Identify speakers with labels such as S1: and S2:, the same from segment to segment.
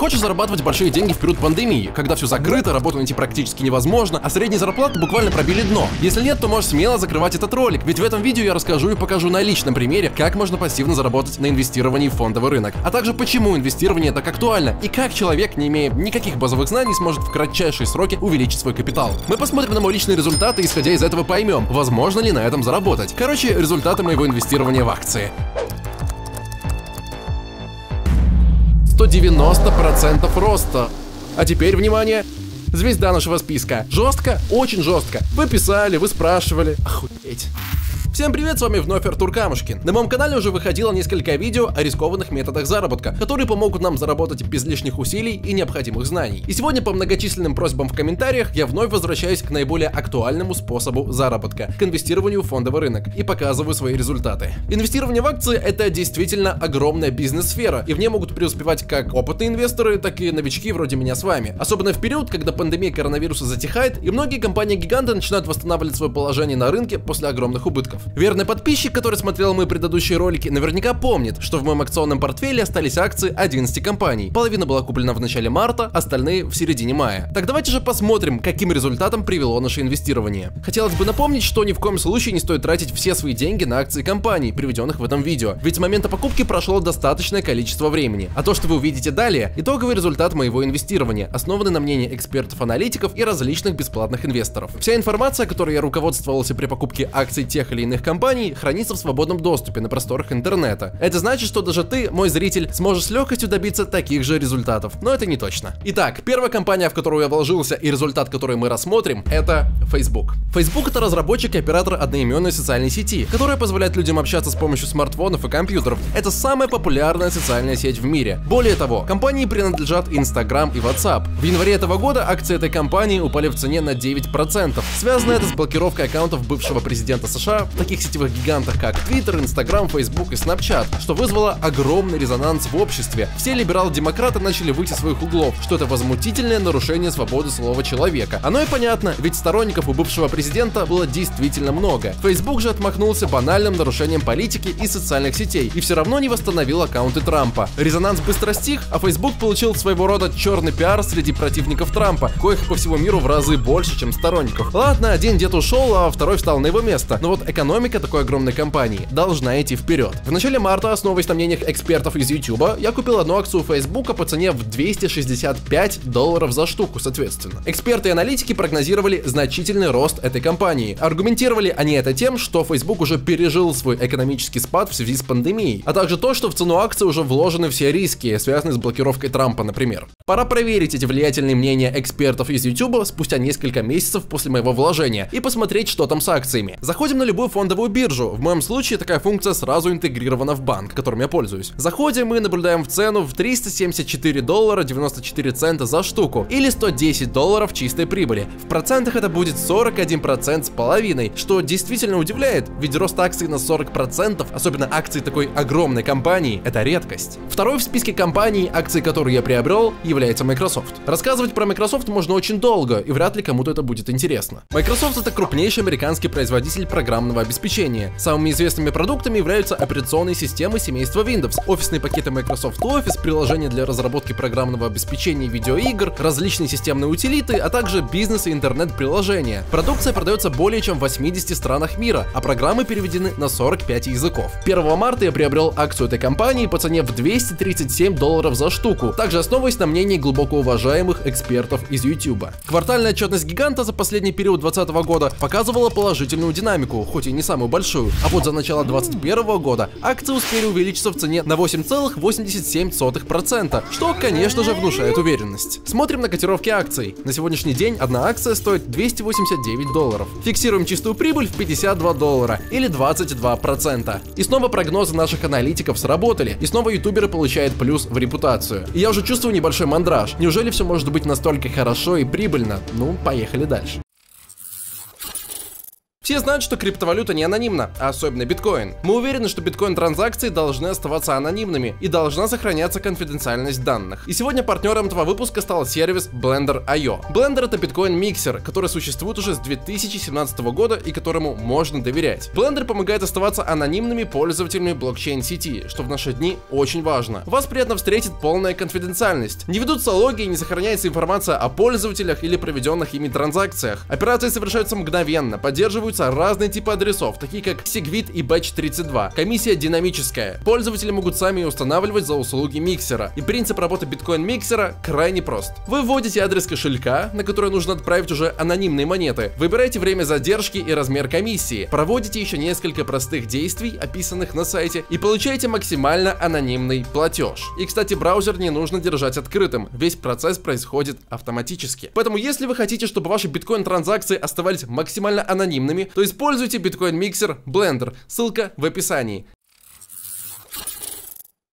S1: хочешь зарабатывать большие деньги в период пандемии, когда все закрыто, работу найти практически невозможно, а средние зарплаты буквально пробили дно? Если нет, то можешь смело закрывать этот ролик, ведь в этом видео я расскажу и покажу на личном примере, как можно пассивно заработать на инвестировании в фондовый рынок, а также почему инвестирование так актуально и как человек, не имея никаких базовых знаний, сможет в кратчайшие сроки увеличить свой капитал. Мы посмотрим на мой личный результат и исходя из этого поймем, возможно ли на этом заработать. Короче, результаты моего инвестирования в акции. 190% роста. А теперь, внимание, звезда нашего списка. Жестко? Очень жестко. Вы писали, вы спрашивали. Охуеть. Всем привет, с вами вновь Артур Камушкин. На моем канале уже выходило несколько видео о рискованных методах заработка, которые помогут нам заработать без лишних усилий и необходимых знаний. И сегодня по многочисленным просьбам в комментариях я вновь возвращаюсь к наиболее актуальному способу заработка, к инвестированию в фондовый рынок и показываю свои результаты. Инвестирование в акции это действительно огромная бизнес-сфера, и в ней могут преуспевать как опытные инвесторы, так и новички вроде меня с вами. Особенно в период, когда пандемия коронавируса затихает, и многие компании-гиганты начинают восстанавливать свое положение на рынке после огромных убытков. Верный подписчик, который смотрел мои предыдущие ролики, наверняка помнит, что в моем акционном портфеле остались акции 11 компаний. Половина была куплена в начале марта, остальные в середине мая. Так давайте же посмотрим, каким результатом привело наше инвестирование. Хотелось бы напомнить, что ни в коем случае не стоит тратить все свои деньги на акции компаний, приведенных в этом видео, ведь с момента покупки прошло достаточное количество времени. А то, что вы увидите далее, итоговый результат моего инвестирования, основанный на мнении экспертов-аналитиков и различных бесплатных инвесторов. Вся информация, которой я руководствовался при покупке акций тех или иных крупных компаний хранится в свободном доступе на просторах интернета. Это значит, что даже ты, мой зритель, сможешь с легкостью добиться таких же результатов, но это не точно. Итак, первая компания, в которую я вложился и результат, который мы рассмотрим, это Facebook. Facebook это разработчик и оператор одноименной социальной сети, которая позволяет людям общаться с помощью смартфонов и компьютеров. Это самая популярная социальная сеть в мире. Более того, компании принадлежат Instagram и WhatsApp. В январе этого года акции этой компании упали в цене на 9%. Связано это с блокировкой аккаунтов бывшего президента США таких сетевых гигантах, как Twitter, Instagram, Facebook и Snapchat, что вызвало огромный резонанс в обществе. Все либерал-демократы начали выйти своих углов, что это возмутительное нарушение свободы слова человека. Оно и понятно, ведь сторонников у бывшего президента было действительно много. Facebook же отмахнулся банальным нарушением политики и социальных сетей и все равно не восстановил аккаунты Трампа. Резонанс быстро стих, а Facebook получил своего рода черный пиар среди противников Трампа, коих по всему миру в разы больше, чем сторонников. Ладно, один дед ушел, а второй встал на его место, но вот экономика экономика такой огромной компании должна идти вперед. В начале марта, основываясь на мнениях экспертов из YouTube, я купил одну акцию Facebook по цене в 265 долларов за штуку, соответственно. Эксперты и аналитики прогнозировали значительный рост этой компании. Аргументировали они это тем, что Facebook уже пережил свой экономический спад в связи с пандемией, а также то, что в цену акции уже вложены все риски, связанные с блокировкой Трампа, например. Пора проверить эти влиятельные мнения экспертов из YouTube спустя несколько месяцев после моего вложения и посмотреть, что там с акциями. Заходим на любую фондовую биржу. В моем случае такая функция сразу интегрирована в банк, которым я пользуюсь. Заходим мы наблюдаем в цену в 374 доллара 94 цента за штуку или 110 долларов чистой прибыли. В процентах это будет 41% с половиной, что действительно удивляет, ведь рост акций на 40%, особенно акции такой огромной компании, это редкость. Второй в списке компаний, акции которые я приобрел, является Microsoft. Рассказывать про Microsoft можно очень долго, и вряд ли кому-то это будет интересно. Microsoft это крупнейший американский производитель программного обеспечения. Самыми известными продуктами являются операционные системы семейства Windows, офисные пакеты Microsoft Office, приложения для разработки программного обеспечения видеоигр, различные системные утилиты, а также бизнес и интернет-приложения. Продукция продается более чем в 80 странах мира, а программы переведены на 45 языков. 1 марта я приобрел акцию этой компании по цене в 237 долларов за штуку, также основываясь на мнении глубоко уважаемых экспертов из YouTube. Квартальная отчетность гиганта за последний период 2020 года показывала положительную динамику, хоть и не самую большую. А вот за начало 2021 года акции успели увеличиться в цене на 8,87%, что, конечно же, внушает уверенность. Смотрим на котировки акций. На сегодняшний день одна акция стоит 289 долларов. Фиксируем чистую прибыль в 52 доллара или 22%. И снова прогнозы наших аналитиков сработали, и снова ютуберы получают плюс в репутацию. И я уже чувствую небольшой мандраж. Неужели все может быть настолько хорошо и прибыльно? Ну, поехали дальше. Все знают, что криптовалюта не анонимна, а особенно биткоин. Мы уверены, что биткоин-транзакции должны оставаться анонимными и должна сохраняться конфиденциальность данных. И сегодня партнером этого выпуска стал сервис Blender.io. Blender это биткоин-миксер, который существует уже с 2017 года и которому можно доверять. Blender помогает оставаться анонимными пользователями блокчейн-сети, что в наши дни очень важно. Вас приятно встретит полная конфиденциальность. Не ведутся логи и не сохраняется информация о пользователях или проведенных ими транзакциях. Операции совершаются мгновенно, поддерживают используются разные типы адресов, такие как Segwit и Batch32. Комиссия динамическая. Пользователи могут сами устанавливать за услуги миксера. И принцип работы биткоин-миксера крайне прост. Вы вводите адрес кошелька, на который нужно отправить уже анонимные монеты, выбираете время задержки и размер комиссии, проводите еще несколько простых действий, описанных на сайте, и получаете максимально анонимный платеж. И, кстати, браузер не нужно держать открытым, весь процесс происходит автоматически. Поэтому, если вы хотите, чтобы ваши биткоин-транзакции оставались максимально анонимными, то используйте биткоин миксер Blender, ссылка в описании.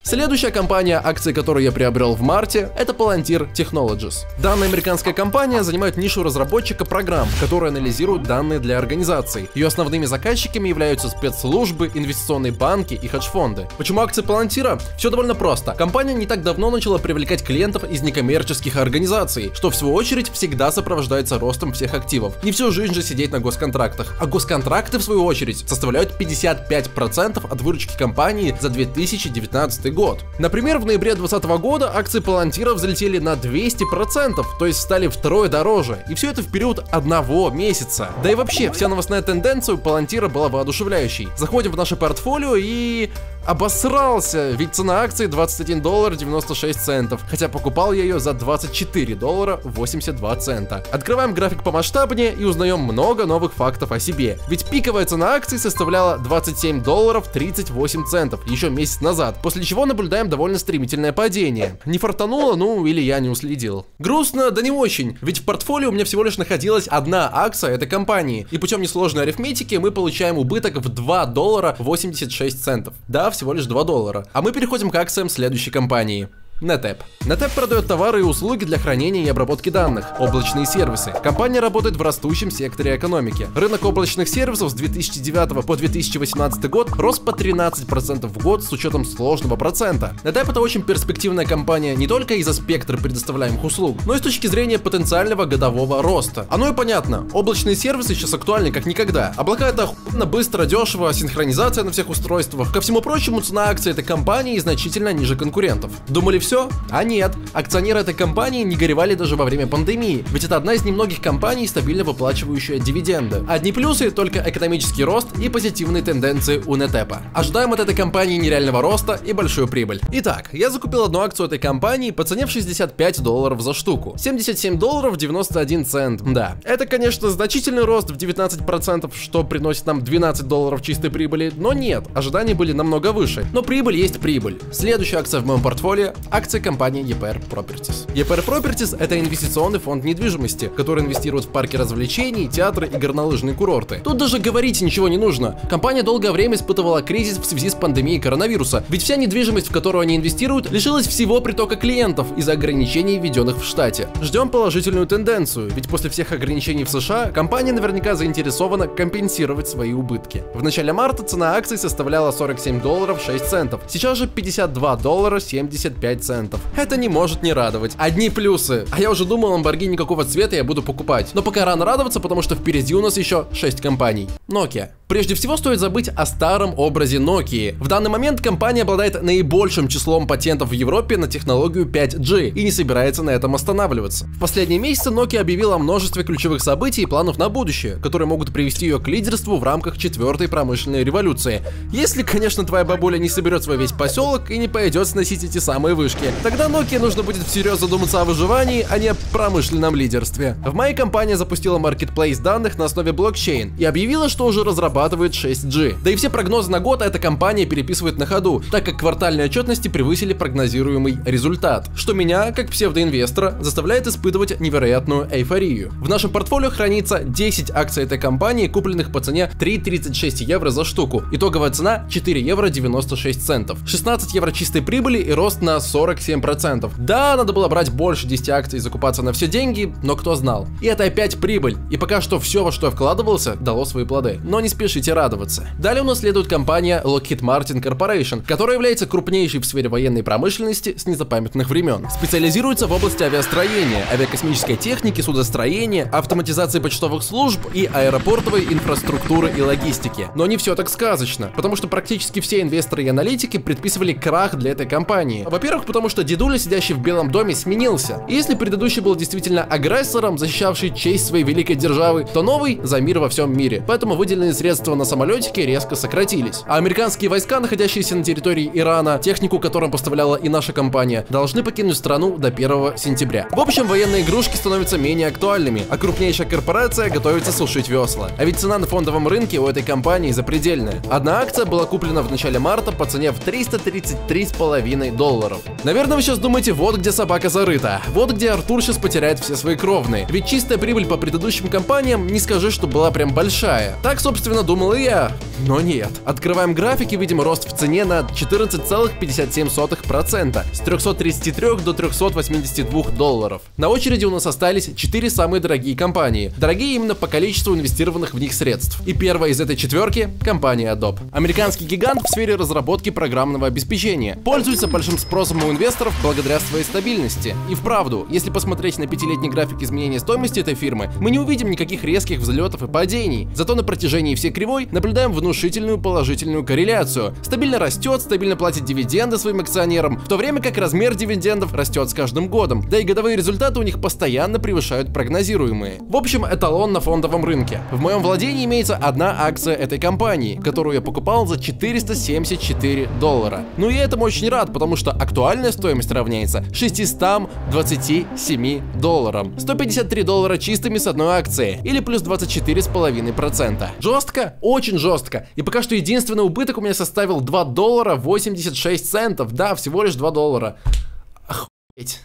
S1: Следующая компания, акции которой я приобрел в марте, это Palantir Technologies. Данная американская компания занимает нишу разработчика программ, которые анализируют данные для организаций. Ее основными заказчиками являются спецслужбы, инвестиционные банки и хедж-фонды. Почему акции Palantir? Все довольно просто. Компания не так давно начала привлекать клиентов из некоммерческих организаций, что в свою очередь всегда сопровождается ростом всех активов. Не всю жизнь же сидеть на госконтрактах. А госконтракты в свою очередь составляют 55% от выручки компании за 2019 год год. Например, в ноябре 2020 года акции Палантира взлетели на 200%, то есть стали втрое дороже. И все это в период одного месяца. Да и вообще, вся новостная тенденция у Палантира была воодушевляющей. Заходим в наше портфолио и обосрался, ведь цена акции 21 доллар 96 центов, хотя покупал я ее за 24 доллара 82 цента. Открываем график по масштабнее и узнаем много новых фактов о себе, ведь пиковая цена акции составляла 27 долларов 38 центов еще месяц назад, после чего наблюдаем довольно стремительное падение. Не фартануло, ну или я не уследил. Грустно, да не очень, ведь в портфолио у меня всего лишь находилась одна акция этой компании, и путем несложной арифметики мы получаем убыток в 2 доллара 86 центов. Да, всего лишь 2 доллара. А мы переходим к акциям следующей компании. NetApp. NetApp продает товары и услуги для хранения и обработки данных, облачные сервисы. Компания работает в растущем секторе экономики. Рынок облачных сервисов с 2009 по 2018 год рос по 13% в год с учетом сложного процента. NetApp это очень перспективная компания не только из-за спектра предоставляемых услуг, но и с точки зрения потенциального годового роста. Оно и понятно, облачные сервисы сейчас актуальны как никогда. Облака это охуенно, быстро, дешево, синхронизация на всех устройствах. Ко всему прочему, цена акций этой компании значительно ниже конкурентов. Думали все? А нет, акционеры этой компании не горевали даже во время пандемии, ведь это одна из немногих компаний, стабильно выплачивающая дивиденды. Одни плюсы только экономический рост и позитивные тенденции у Нетепа. Ожидаем от этой компании нереального роста и большую прибыль. Итак, я закупил одну акцию этой компании по цене в 65 долларов за штуку. 77 долларов 91 цент. Да, это конечно значительный рост в 19%, что приносит нам 12 долларов чистой прибыли, но нет, ожидания были намного выше. Но прибыль есть прибыль. Следующая акция в моем портфолио акции компании EPR Properties. EPR Properties — это инвестиционный фонд недвижимости, который инвестирует в парки развлечений, театры и горнолыжные курорты. Тут даже говорить ничего не нужно. Компания долгое время испытывала кризис в связи с пандемией коронавируса, ведь вся недвижимость, в которую они инвестируют, лишилась всего притока клиентов из-за ограничений, введенных в штате. Ждем положительную тенденцию, ведь после всех ограничений в США компания наверняка заинтересована компенсировать свои убытки. В начале марта цена акций составляла 47 долларов 6 центов, сейчас же 52 доллара 75 центов. Это не может не радовать. Одни плюсы. А я уже думал, Lamborghini никакого цвета я буду покупать. Но пока рано радоваться, потому что впереди у нас еще 6 компаний. Nokia. Прежде всего стоит забыть о старом образе Nokia. В данный момент компания обладает наибольшим числом патентов в Европе на технологию 5G и не собирается на этом останавливаться. В последние месяцы Nokia объявила о множестве ключевых событий и планов на будущее, которые могут привести ее к лидерству в рамках четвертой промышленной революции. Если, конечно, твоя бабуля не соберет свой весь поселок и не пойдет сносить эти самые вышки, тогда Nokia нужно будет всерьез задуматься о выживании, а не о промышленном лидерстве. В мае компания запустила маркетплейс данных на основе блокчейн и объявила, что уже разрабатывает зарабатывает 6G. Да и все прогнозы на год эта компания переписывает на ходу, так как квартальные отчетности превысили прогнозируемый результат, что меня, как псевдоинвестора, заставляет испытывать невероятную эйфорию. В нашем портфолио хранится 10 акций этой компании, купленных по цене 3,36 евро за штуку. Итоговая цена 4 евро 96 центов. 16 евро чистой прибыли и рост на 47%. Да, надо было брать больше 10 акций и закупаться на все деньги, но кто знал. И это опять прибыль. И пока что все, во что я вкладывался, дало свои плоды. Но не спешите радоваться. Далее у нас следует компания Lockheed Martin Corporation, которая является крупнейшей в сфере военной промышленности с незапамятных времен. Специализируется в области авиастроения, авиакосмической техники, судостроения, автоматизации почтовых служб и аэропортовой инфраструктуры и логистики. Но не все так сказочно, потому что практически все инвесторы и аналитики предписывали крах для этой компании. Во-первых, потому что дедуля, сидящий в Белом доме, сменился. И если предыдущий был действительно агрессором, защищавший честь своей великой державы, то новый за мир во всем мире. Поэтому выделенные средства на самолетике резко сократились. А американские войска, находящиеся на территории Ирана, технику которым поставляла и наша компания, должны покинуть страну до 1 сентября. В общем, военные игрушки становятся менее актуальными, а крупнейшая корпорация готовится сушить весла. А ведь цена на фондовом рынке у этой компании запредельная. Одна акция была куплена в начале марта по цене в 333,5 долларов. Наверное, вы сейчас думаете, вот где собака зарыта, вот где Артур сейчас потеряет все свои кровные. Ведь чистая прибыль по предыдущим компаниям, не скажи, что была прям большая. Так, собственно, думал и я. Но нет. Открываем график и видим рост в цене на 14,57% с 333 до 382 долларов. На очереди у нас остались 4 самые дорогие компании. Дорогие именно по количеству инвестированных в них средств. И первая из этой четверки – компания Adobe. Американский гигант в сфере разработки программного обеспечения. Пользуется большим спросом у инвесторов благодаря своей стабильности. И вправду, если посмотреть на пятилетний график изменения стоимости этой фирмы, мы не увидим никаких резких взлетов и падений. Зато на протяжении всей кривой наблюдаем внушительную положительную корреляцию. Стабильно растет, стабильно платит дивиденды своим акционерам, в то время как размер дивидендов растет с каждым годом. Да и годовые результаты у них постоянно превышают прогнозируемые. В общем, эталон на фондовом рынке. В моем владении имеется одна акция этой компании, которую я покупал за 474 доллара. Ну и этому очень рад, потому что актуальная стоимость равняется 627 долларам. 153 доллара чистыми с одной акции, или плюс 24,5%. Жестко? Очень жестко. И пока что единственный убыток у меня составил 2 доллара 86 центов. Да, всего лишь 2 доллара.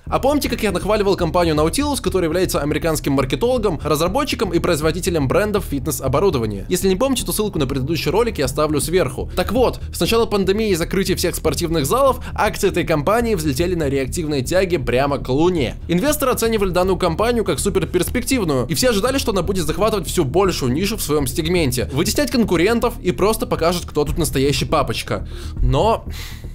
S1: А помните, как я нахваливал компанию Nautilus, которая является американским маркетологом, разработчиком и производителем брендов фитнес-оборудования? Если не помните, то ссылку на предыдущий ролик я оставлю сверху. Так вот, с начала пандемии и закрытия всех спортивных залов, акции этой компании взлетели на реактивной тяге прямо к Луне. Инвесторы оценивали данную компанию как супер перспективную, и все ожидали, что она будет захватывать всю большую нишу в своем сегменте, вытеснять конкурентов и просто покажет, кто тут настоящий папочка. Но...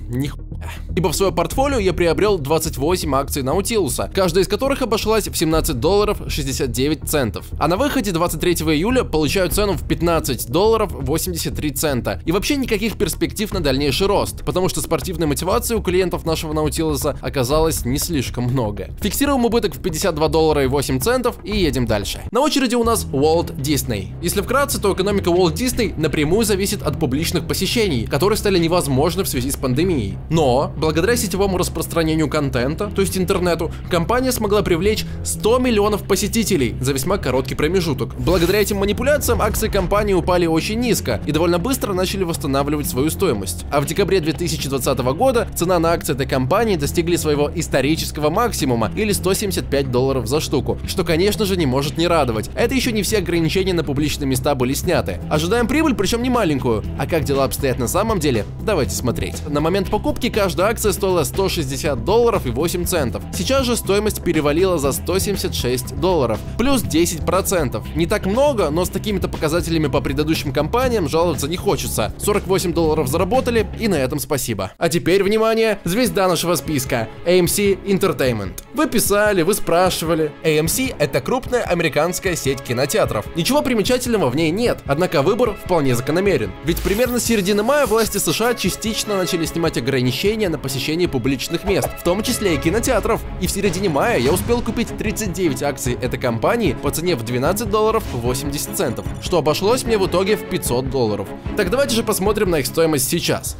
S1: Нихуя. Ибо в свое портфолио я приобрел 28 акций Наутилуса, каждая из которых обошлась в 17 долларов 69 центов. А на выходе 23 июля получаю цену в 15 долларов 83 цента. И вообще никаких перспектив на дальнейший рост, потому что спортивной мотивации у клиентов нашего Наутилуса оказалось не слишком много. Фиксируем убыток в 52 доллара и 8 центов и едем дальше. На очереди у нас Walt Disney. Если вкратце, то экономика Walt Disney напрямую зависит от публичных посещений, которые стали невозможны в связи с пандемией. Но, благодаря сетевому распространению контента, то есть интернету, компания смогла привлечь 100 миллионов посетителей за весьма короткий промежуток. Благодаря этим манипуляциям акции компании упали очень низко и довольно быстро начали восстанавливать свою стоимость. А в декабре 2020 года цена на акции этой компании достигли своего исторического максимума или 175 долларов за штуку, что конечно же не может не радовать. Это еще не все ограничения на публичные места были сняты. Ожидаем прибыль, причем не маленькую. А как дела обстоят на самом деле? Давайте смотреть. На момент покупки каждая акция стоила 160 долларов и 8 центов. Сейчас же стоимость перевалила за 176 долларов, плюс 10%. Не так много, но с такими-то показателями по предыдущим компаниям жаловаться не хочется. 48 долларов заработали, и на этом спасибо. А теперь, внимание, звезда нашего списка, AMC Entertainment. Вы писали, вы спрашивали. AMC это крупная американская сеть кинотеатров. Ничего примечательного в ней нет, однако выбор вполне закономерен. Ведь примерно с середины мая власти США частично начали снимать ограничения на посещение публичных мест, в том числе и кинотеатров. И в середине мая я успел купить 39 акций этой компании по цене в 12 долларов 80 центов, что обошлось мне в итоге в 500 долларов. Так давайте же посмотрим на их стоимость сейчас.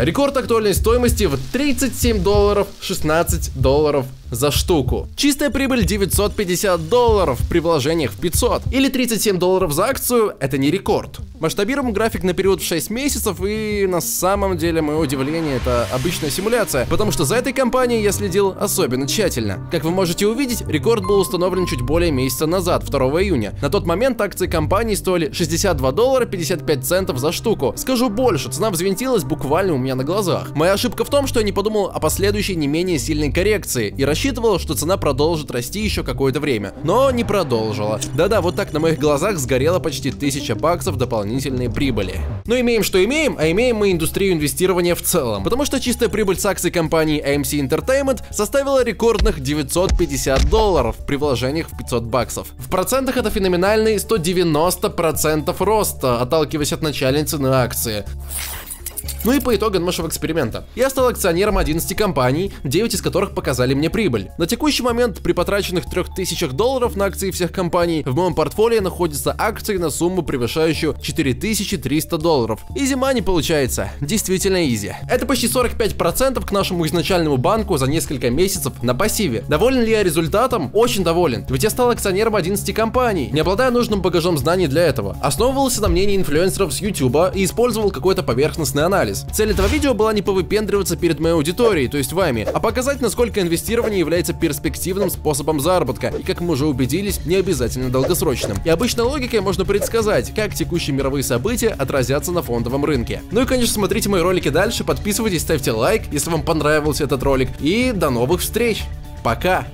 S1: Рекорд актуальной стоимости в 37 долларов 16 долларов за штуку. Чистая прибыль 950 долларов при вложениях в 500. Или 37 долларов за акцию – это не рекорд. Масштабируем график на период в 6 месяцев и на самом деле, мое удивление, это обычная симуляция, потому что за этой компанией я следил особенно тщательно. Как вы можете увидеть, рекорд был установлен чуть более месяца назад, 2 июня. На тот момент акции компании стоили 62 доллара 55 центов за штуку. Скажу больше, цена взвинтилась буквально у меня на глазах. Моя ошибка в том, что я не подумал о последующей не менее сильной коррекции и рассчитывал, что цена продолжит расти еще какое-то время. Но не продолжила. Да-да, вот так на моих глазах сгорело почти 1000 баксов дополнительной прибыли. Но имеем что имеем, а имеем мы индустрию инвестирования в целом. Потому что чистая прибыль с акций компании AMC Entertainment составила рекордных 950 долларов при вложениях в 500 баксов. В процентах это феноменальный 190% роста, отталкиваясь от начальной цены акции. Ну и по итогам нашего эксперимента. Я стал акционером 11 компаний, 9 из которых показали мне прибыль. На текущий момент при потраченных 3000 долларов на акции всех компаний в моем портфолио находятся акции на сумму превышающую 4300 долларов. И зима не получается. Действительно изи. Это почти 45% к нашему изначальному банку за несколько месяцев на пассиве. Доволен ли я результатом? Очень доволен. Ведь я стал акционером 11 компаний, не обладая нужным багажом знаний для этого. Основывался на мнении инфлюенсеров с YouTube и использовал какой-то поверхностный анализ. Цель этого видео была не повыпендриваться перед моей аудиторией, то есть вами, а показать, насколько инвестирование является перспективным способом заработка, и как мы уже убедились, не обязательно долгосрочным. И обычной логикой можно предсказать, как текущие мировые события отразятся на фондовом рынке. Ну и, конечно, смотрите мои ролики дальше, подписывайтесь, ставьте лайк, если вам понравился этот ролик, и до новых встреч! Пока!